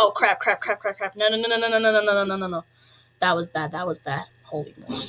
Oh crap! Crap! Crap! Crap! Crap! No! No! No! No! No! No! No! No! No! No! No! That was bad. That was bad. Holy moly!